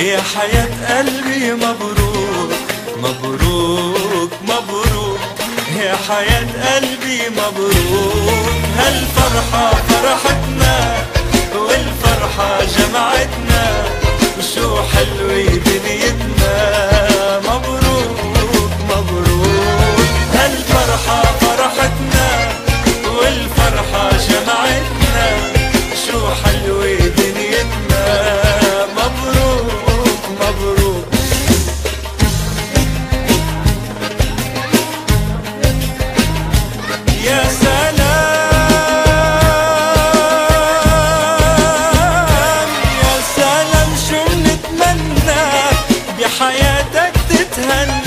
حياة قلبي مبروك مبروك مبروك. يا حياة قلبي مبروك. هالفرحة مبروك. يا سلام يا سلام شو بنتمنى بحياتك تتهنى.